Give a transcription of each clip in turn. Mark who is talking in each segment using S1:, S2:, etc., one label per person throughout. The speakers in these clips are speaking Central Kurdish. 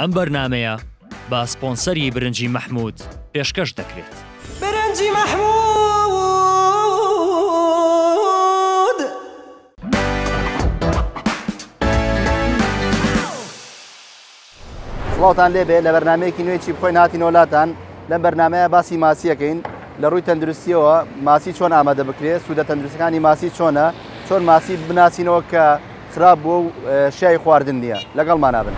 S1: ئەم بەرنامەیە بە سپۆنسەری برنجی مەحموود پێشکەش دەکرێت
S2: برنجی مەحموود
S3: سڵاوتان لێبێ لە بەرنمەیەکی نوێی چی بخۆین هاتینەوە لاتان لەم بەرنمەیە باسی ماسیەکەین لە ڕووی تەندروستیەوە ماسی چۆن ئامادە بکرێت سوودە تەندروستەکانی ماسی چۆنە چۆن ماسی بناسینەوە کە خراپ بووە و شای خواردن نییە لەگەڵ مانابن.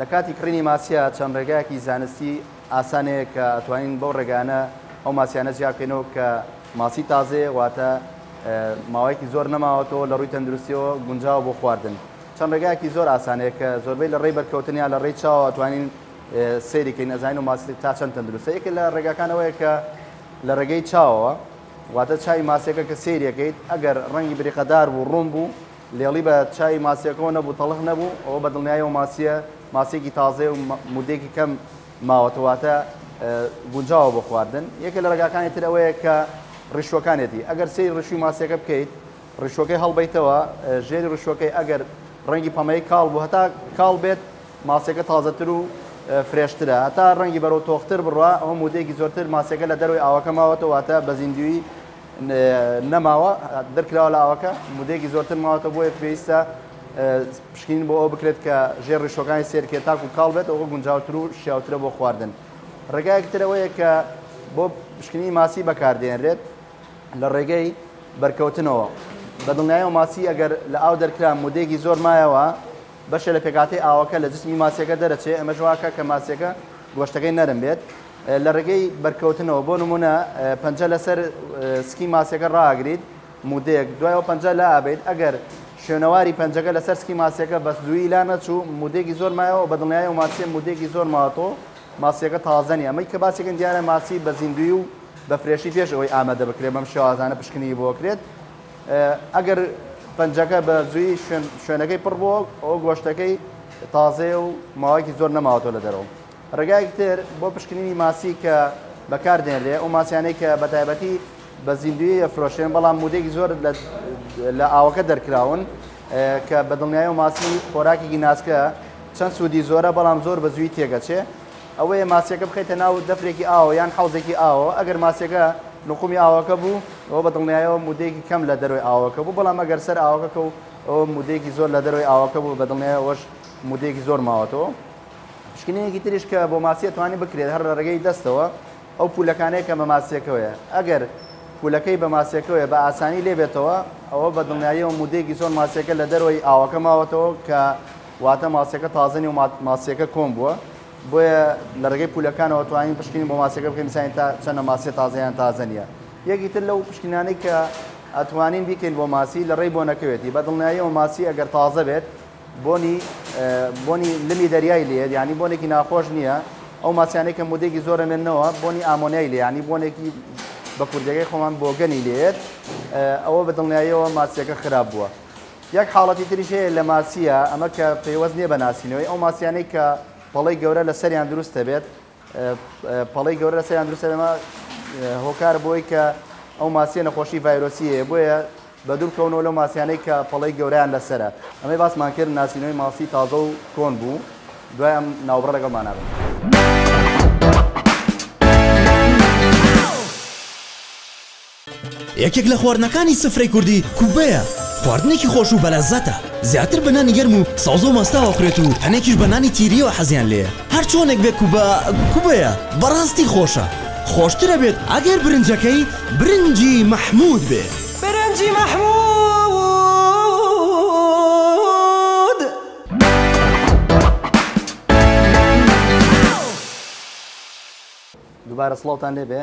S3: لە کاتی کڕینی ماسییە چەند ڕێگایەکی زانستی ئاسان هەیە کە ئەتوانین بەو ڕێگانە ئەو ماسیانە جیا بکەینەوە کە ماسی تازەیە واتە ماوەیەکی زۆر نەماوەتەوە لە ڕووی تەندروستیەوە گونجاوە بۆ خواردن چەند ڕێگایەکی زۆر ئاسانەیە کە زۆربەی لە ڕێی بەرکەوتن یا لە ڕێی چاوە ئەتوانین سەیریکەین ئەزانین و ماسی تا چەند تەندروستە یەکە لە ڕێگاکانەوەیە کە لە ڕێگەی چاوەوە واتە چای ماسیەکە کە سەیرەکەیت ئەگەر ڕەنگی بریقەدار بوو ڕوون بوو لێڵی بە چاوی ماسییەکەوە نەبوو، تەڵخ نەبوو، ئەوە بە دڵنیایی ئەو ماسییە، ماسییەکی تازەیە و موددەیەکی کەم ماوەتەوە، واتە گونجاوە بۆ خواردن. یەکێ لە ڕێگاکانی تر ئەوەیە کە ڕیشوەکانێتی، ئەگەر سەیری ڕیشووی ماسییەکە بکەیت، ڕیشوەکەی هەڵبەیتەوە، ژێری ڕیشوەکەی ئەگەر ڕەنگی پەمەیی کاڵ بوو، هەتا کاڵ بێت ماسییەکە تازەتر و فرێشترە، هەتا ڕەنگی بەرەو تۆختر بڕوا، ئەوە موددەیەکی زۆرتر ماسییەکە لە دەرەوەی ئاوەکە ماوەتەوە، واتە بە زیندوویی نەماوە دەرکراوە لە ئاوەکە مدەیەکی زۆرتر ماوەتە بۆیە پێویستە پشکین بۆ ئەو بکرێت کە ژێر ڕیشۆکانی سێرکێ تاکو کاڵ بێت ئەوە گونجاوتر و شیاوترە بۆ خواردن ڕێگایەک ترەوەیە کە بۆ پشکنی ماسی بەکاردێنرێت لە ڕێگەی بەرکەوتنەوە بە دڵنیایەوە ماسی ئەگەر لە ئاو دەرکرا مدەیەکی زۆر مایەوە بەشێ لە پێکهاتەی ئاوەکە لە جسمی ماسیەکە دەرەچێ ئەمەش واکە کە ماسیەکە گۆشتەکەی نەرم بێت لە ڕێگەی بەرکەوتنەوە بۆ نمونە پەنجە لەسەر سکی ماسیەکە ڕاگریت مودەیەک دوایەوە پەنجە لا ئابیت ئەگەر شوێنەواری پەنجەکە لەسەر سکی ماسیەکە بەس دووی لا نەچوو مودێکی زۆر مایەوە بە دڵنیایەوە ماسیە مودێکی زۆر ماتۆ ماسیەکە تازەنی ئەمەی کە باسێکن دیارە ماسی بە زیندوی و بە فرێشی پێش ئەوەی ئامادە بکرێت بەم شێوازانە پشکنی بۆکرێت ئەگەر پەنجەکە بە زووی شوێنەکەی پڕ بووە ئەو گۆشتەکەی تازەیە و ماوەیەکی زۆر نەماوەتەوە لە دەرەوە ڕێگایەکی تر بۆ پشکنینی ماسی کە بەکاردێنرێ ئەو ماسیانەی کە بە تایبەتی بە زیندوی ئەفرۆشێن بەڵام مودێکی زۆر لە ئاوەکە دەرکراون کە بە دڵنیای و ماسی خۆراکێکی ناسکە چەند سوودی زۆرە بەڵام زۆر بە زووی تێگەچێ ئەوەیە ماسیەکە بخەیتە ناو دەفرێکی ئاوەوە یان حەوزێکی ئاوەوە ئەگەر ماسیەکە نقومی ئاوەکە بوو ئەوە بە دڵنیایەوە مودەیەکی کەم لە دەرەوەی ئاوەکە بوو بەڵام ئەگەر سەر ئاوەکە کە و ئەوە مودەیەکی زۆر لە دەرەوەی ئاوەکە بوو بە دڵنیایەوەش مودەیەکی زۆر ماوەتەوە پشکنینێکی تریش کە بۆ ماسیە توانی بکرێت هەر لە ڕێگەی دەستەوە ئەو پولەکانەیە کە بە ماسیەکەوەیە ئەگەر پولەکەی بە ماسیەکەوەیە بە ئاسانی لێبێتەوە ئەوە بە دڵنیاییەوە مودەیەکی زۆر ماسیەکە لە دەرەوەی ئاوەکە ماوەتەوە کە واتە ماسیەکە تازە نیە و ماسیەکە کۆن بووە بۆیە لە ڕێگەی پولەکانەوە توانین پشکین بۆ ماسیەکە بکەین ساین تا چەنە ماسیە تازەیان تازە نیە یەکی تر لەو پشکینانەی کە ئەتوانین بیکەین بۆ ماسی لە ڕێی بۆ نەکەوێتی بە دڵنیاییەوە ماسی ئەگەر تازە بێت بۆنی بۆنی لمی دەریای لێت ینی بۆنێکی ناخۆش نییە ئەو ماسیانەی کە مودێکی زۆرە مێنەوە بۆنی ئامۆنیای لێ ینی بۆنێکی بە کوردەکەی خۆمان بۆگەنی لێت ئەوە بە دڵنیاییەوە ماسیەکە خراپ بووە یەک حاڵەتی تریش هەیە لە ماسییە ئەمە کە پەیوەست نییە بە ناسینەوەی ئەو ماسیانەی کە پەڵەی گەورە لە سەریان دروست دەبێت پەڵەی گەورە لە سەریان دروست دەمە هۆکار بۆی کە ئەو ماسیە نەخۆشی ڤایرۆسیە بۆیە بە دوور کەونەوە لەو ماسیانەی کە پەڵەی گەوریان لەسرە ئەمەی باسمان کرد ناسینەوەی ماسی تازە و کۆن بوو دوای ئەم ناوبڕ لەگەڵ مانابێت.
S4: یەکێک لە خواردنەکانی سفرەی کوردی کوبەیە، خواردنێکی خۆش و بەلەزەتە، زیاتر بە نانی گەرم و سەوز و ماستاو ئەخورێت و هەنێکیش بە نانی تیریەوە حەزیان لێیە، هەرچۆنێک بێ کوبە کوبەیە، بەڕاستی خۆشە، خۆشتر ئەبێت ئەگەر برنجەکەی برنجی مەحمود بێ.
S2: برنجی مەحمود.
S3: دوبارە سڵاوتان لێبێ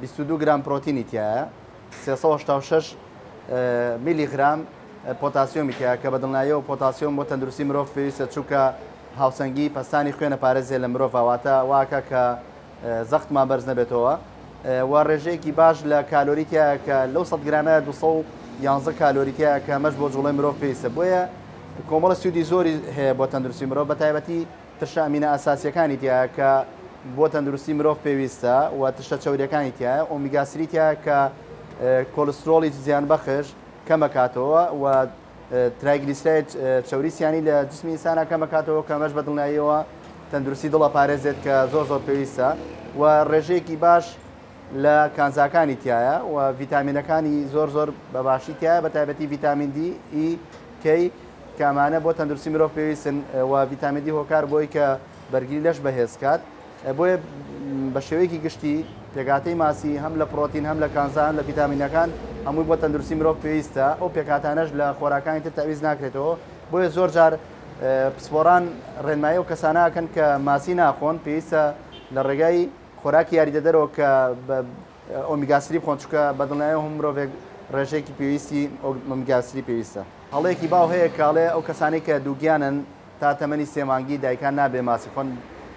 S3: بیست و دوو گرام پرۆتینی تیایە، سێ سەد و هەشتا و شەش میلی غرام پۆتاسیۆمی تیایە کە بە دڵناییەوە پۆتاسیۆم بۆ تەندروستی مرۆڤ پێویستە چونکە هاوسەنگی پەستانی خوێنە پارێزێ لە مرۆڤ واتە واکە کە زەختمان بەرز نەبێتەوە و ڕێژەیەکی باش لە کالۆری تیایە کە لەو سەد گرامە 211 کالۆری تیایە کە مەش بۆ جوڵەی مرۆڤ پێویستە بۆیە کۆمەڵە سوودی زۆری هەیە بۆ تەندروستی مرۆڤ بە تایبەتی ترشە ئەمینە ئەساسییەکانی تیایە کە بۆ تەندروستی مرۆڤ پێویستە و ترشە چەوریەکانی تایە ئۆمیگا سری تایە کە کۆلسترۆڵی زیان بەخش کەمەکاتەوە و ترایگلیسرایت چەوری سیانی لە جسمی ئینسانە کەمەکاتەوە کەمەش بە دڵنیاییەوە تەندروستی دڵە پارێزێت کە زۆر زۆر پێویستە و ڕێژەیەکی باش لە کانزاکانی تایە و ڤیتامینەکانی زۆر زۆر بەباشی تایە بە تایبەتی ڤیتامین دی ئی کەی کە ئەمانە بۆ تەندروستی مرۆڤ پێویستن و ڤیتامین دی هۆکار بۆی کە بەرگری لەش بەهێزکات بۆیە بە شێوەیەکی گشتی پێکاتی ماسی هەم لە پرۆتین هەم لە کانزان لە ڤیتامینەکان هەمووی بۆ تەندروستی مرۆڤ پێویستە ئەو پێکاتانەش لە خۆراکانی تر تاویز ناکرێتەوە بۆیە زۆر جار پسپۆران ڕێنمایی و کەسانەکەن کە ماسی ناخۆن پێویستە لە ڕێگای خۆراکی یاریدەدەرەوە کە ئۆمیگا سری بخۆن چونکە بە دڵنیایەوە هەموو مرۆڤێک ڕێژەیەکی پێویستی ئۆمیگا سری پێویستە. هەڵەیەکی باو هەیە کە ئەڵێ ئەو کەسانەی کە دووگیانن تا تەمەنی سێ مانگی دایکان نابێ ماسی بخۆن،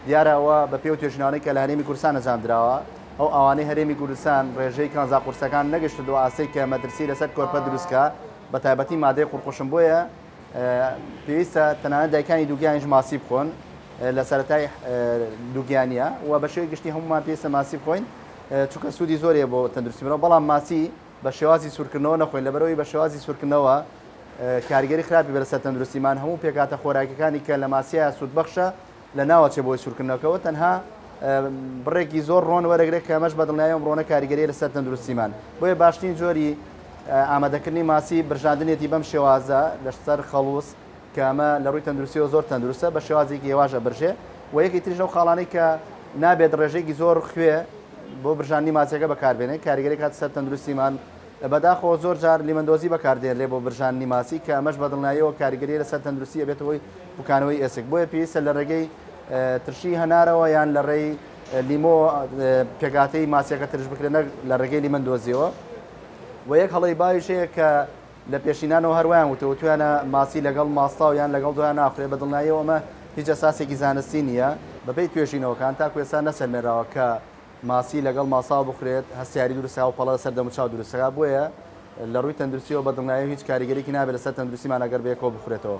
S3: دیارە ئەوە بە پێی ئەو توێژینەوانەی کە لە هەرێمی کوردستان ئەنجام دراوە ئەو ئاوانەی هەرێمی کوردستان ڕێژەی کانزا قورسەکان نەگەشتووتە ئاستێک کە مەترسی لەسەر کۆرپە دروست کا بە تایبەتی مادەی قوڕقوشم بۆیە پێویستە تەنانەت دایکانی دووگیانیش ماسی بخۆن لە سەتای دووگیانە و بە شێوەی گشتی هەمومان پێویستە ماسی بخۆین چونکە سوودی زۆرێ بۆ تەندروستی مرۆ بەڵام ماسی بە شێوازی سوورکردنەوە نەخۆین لەبەرەوەی بە شێوازی سوورکردنەوە کارگەری خراپی بەرەسەر تەندروستیمان هەموو پێکاتە خۆراکەکانی کە لە ماسیایە سوودبەخشە لە ناوەچێ بۆی سورکردنەکەوە تەنها بڕێکی زۆر ڕۆن وەرەگرێت کە ئەمەش بەدڵنیایەوە ڕۆنە کاریگەری لەسەر تەندروستیمان بۆیە باشترین جۆری ئامادەکردنی ماسی برژاندنێتی بەم شێوازە لەسەر خەڵوز کامە لە ڕووی تەندروستیەوە زۆر تەندروستە بە شێوازێکی هێواژە برژێ و یەکی تریش لەو خاڵانەی کە نابێت ڕێژێکی زۆر خوێ بۆ برژانی ماسیەکە بەکاربێنێت کاریگەری کات سەر تەندروستیمان بەداخۆ زۆر جار لیمەندۆزی بەکاردێنرێ بۆ برژاننی ماسی کە ئەمەش بەدڵنایەوە کاریگەری لەسەر تەندروستی بێتەوەی پوکانەوەی ئێسک بۆیە پێویستە لە ڕێگەی ترشی هەنارەوە یان لە ڕێی لیمۆ پێگاتەی ماسیەکە ترش بکرێت نەک لە ڕێگەی لیمەن دۆزیەوە و یەک هەڵی باویشەیە کە لە پێشینانەوە هەرویان وتەوە تویانە ماسی لەگەڵ ماستاو یان لەگەڵ دویان ناخورێ بە دڵنایەوە ئەمە هیچ ئەساسێکی زانستی نییە بەپی توێژینەوەکان تاکو ئێستا نەسەلمێراوە کە ماسی لەگەڵ ماساو بخورێت هەستیاری دروستە و پەڵە سەر دەموچاو دروستەکە بۆیە لە ڕووی تەندروستیەوە بە دڵنایە هیچ کاریگەرێکی نابێت لەسەر تەندروستیمان ئەگەر بەیەکەوە بخورێتەوە